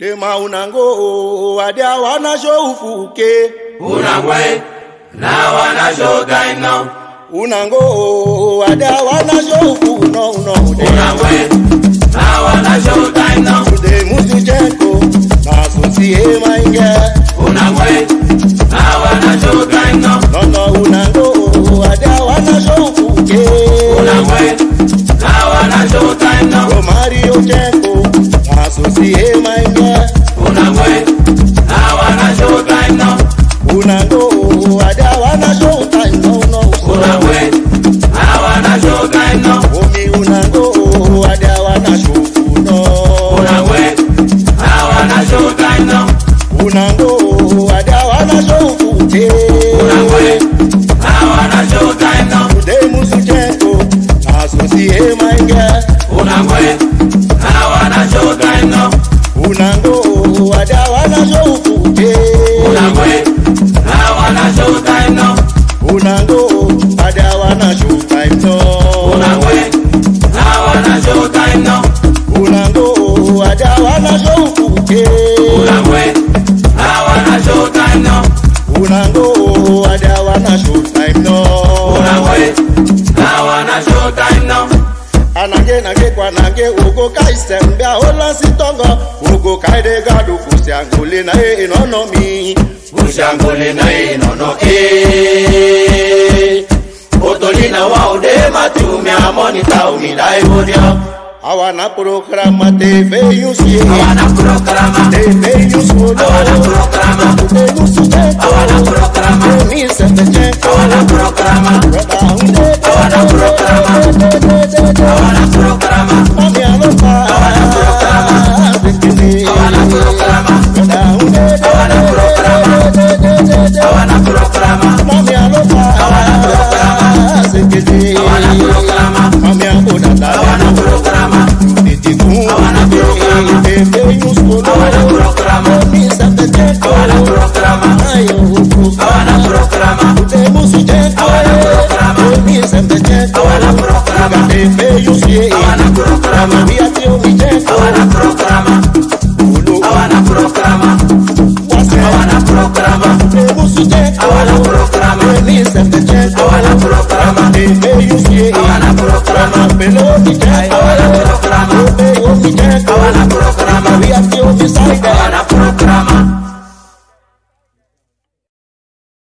Dema unango ah, adia wana show ufuke Unangwe, na wana show time now. Unango adia wana show no no Unangwe, na wana show time now. De musu na susie mainge Unangwe, na wana show time now. No no unango ah, adia wana ufuke Unangwe, na wana show time now. Go Mario jenko mainge Now wanna show time now. Una go, I don't wanna show time now. No. I wanna show time now. Omi una I don't wanna show no. Una wait, I wanna show time now. Una I don't wanna show fute. Una I wanna show time now. Ude musuchenko, asosie my girl. Una I wanna show time now. selector. Una kwe, awana show time now. Una go, aja wana show kuke. Ulangwe, kwe, awana show time now. Una go, aja wana show time now. Una kwe, awana show time now. Anange nange kwa nange ugo kai sembia ola sitongo ugo kai de gadu kusiangule na e inono mi kusiangule na e inono e. Otolina wa udema tumia monita umidai bodia. awana programa TV yusi Awana programa, TV yusi awana programa, TV yusi awana programa, mi sepeche awana programa, Rada unde. Awana programa, awana programa, Mami alofa. Awana programa. Sekele awana programa, Rada unde Awana programa. hawana kurograma mamia unataka hawana kurograma nitiku hawana kurograma pepeños con hawana kurograma misatete ayo ulu Mi jenko awana programa, Pelo mi jenko awana programa, Mami atio mi saide awana programa.